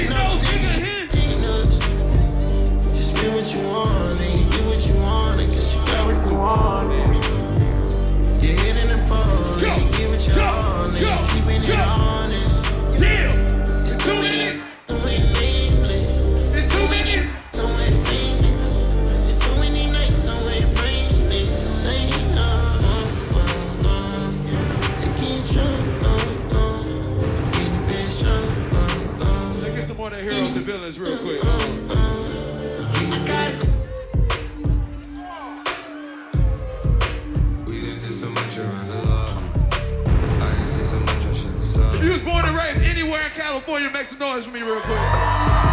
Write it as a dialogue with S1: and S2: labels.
S1: No. More of the heroes and villains real quick. If you was born and raised anywhere in California, make some noise for me real quick.